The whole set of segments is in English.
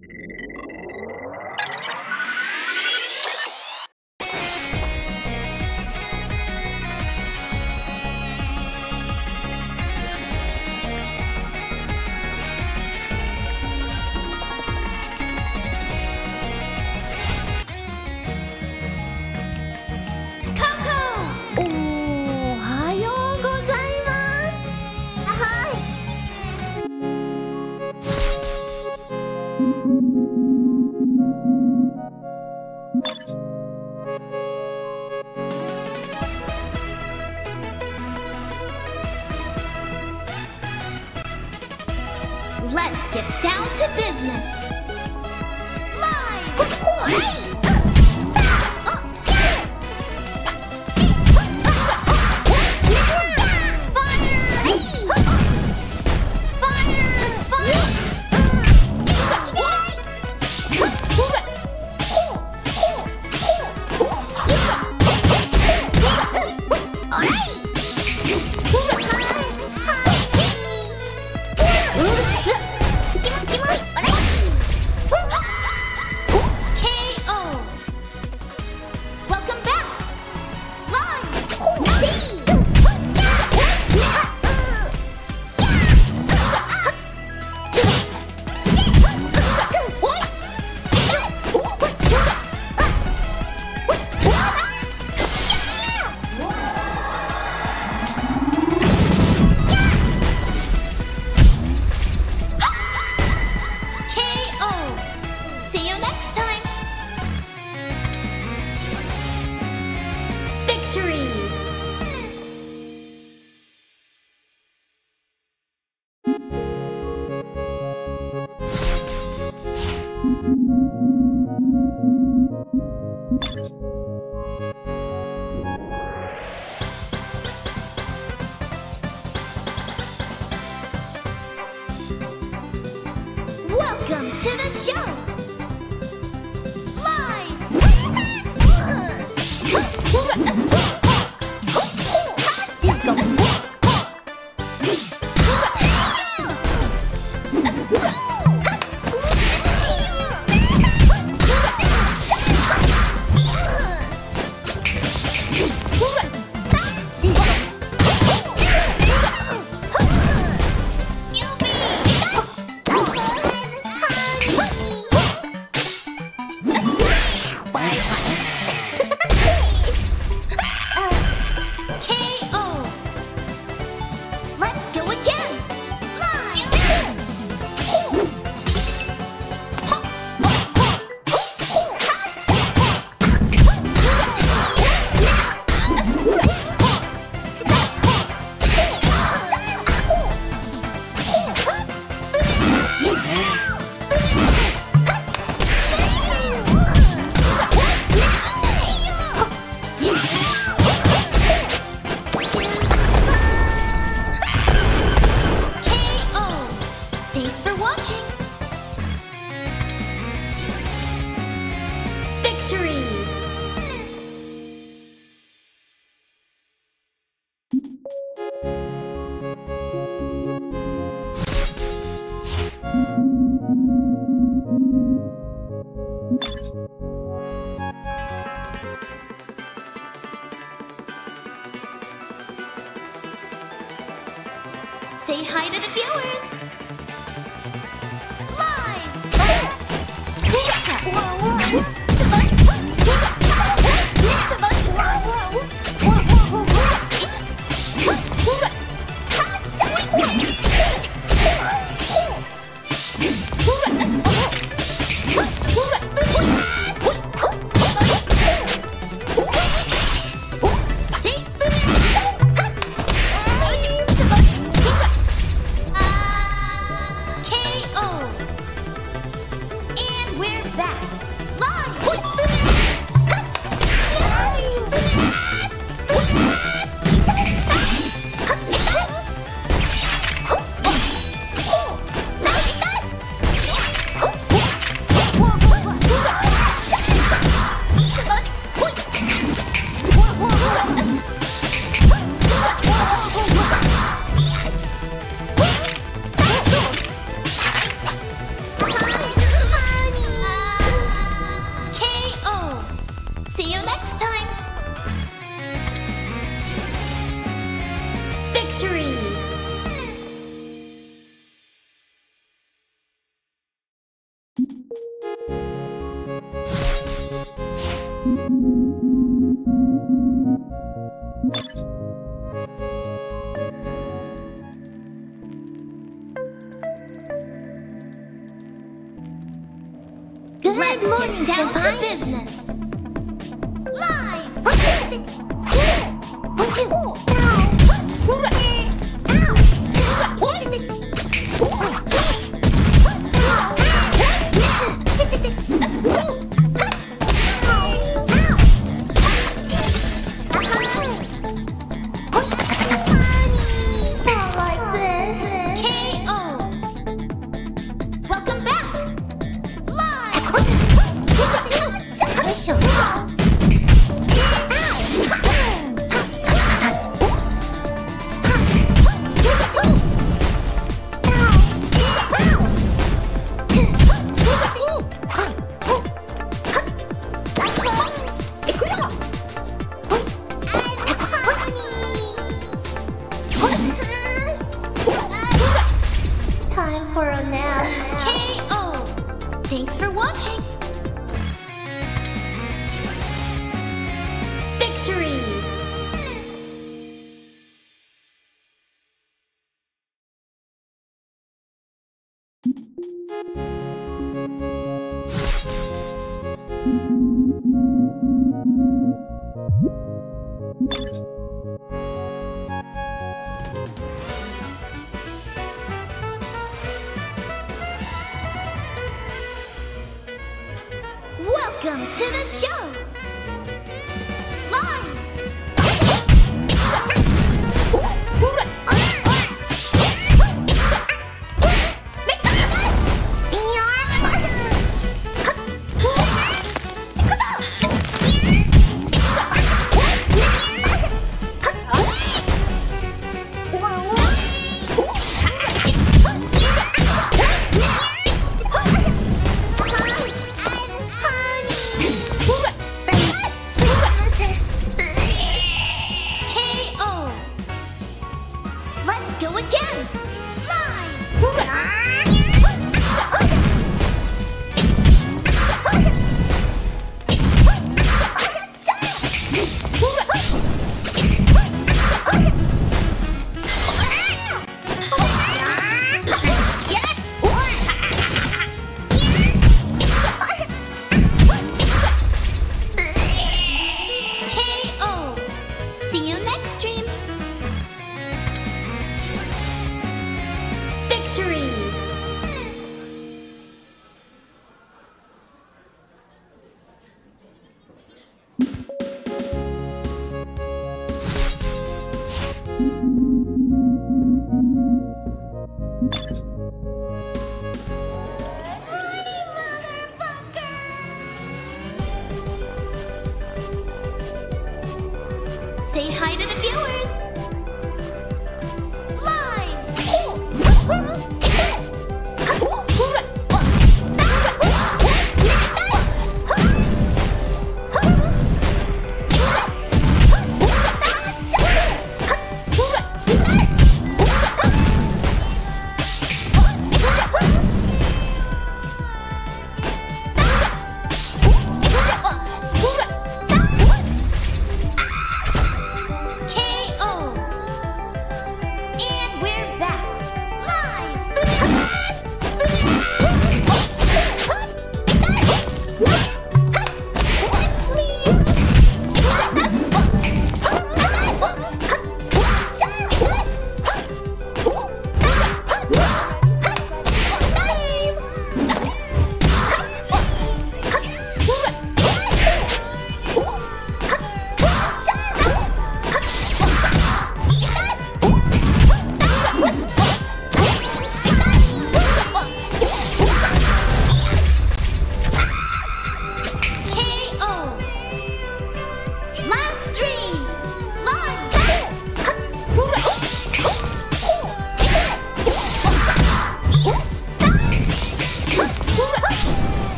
you Welcome to the show! for watching! Victory! Say hi to the viewers! Good Let's morning, down to business. Time for a nap. KO. Thanks for watching. Welcome to the show.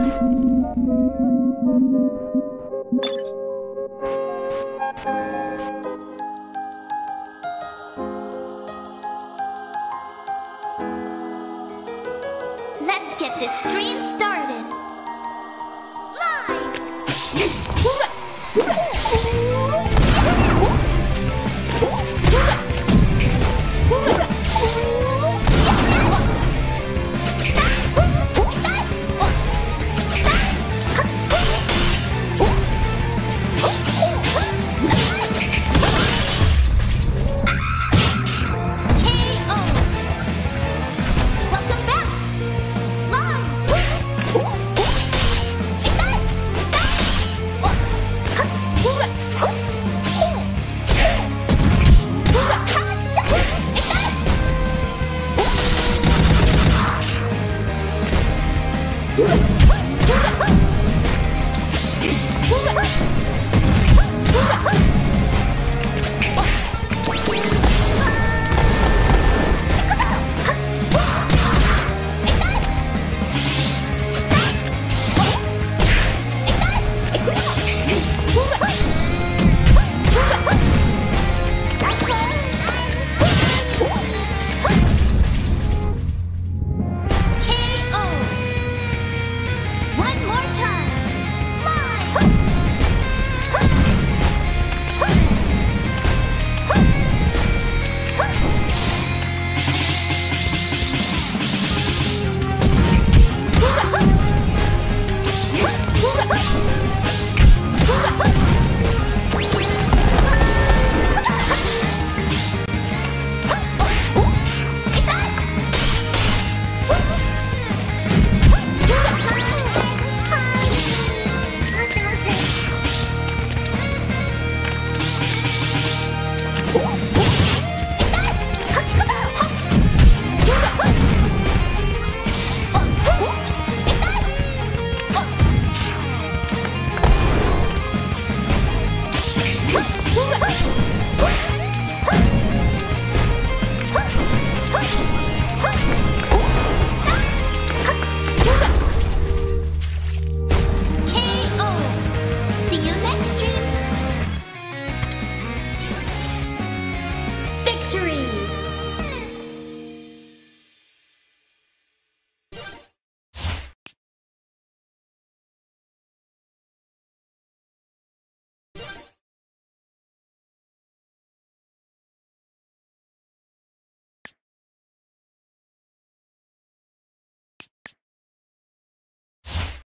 Thank you.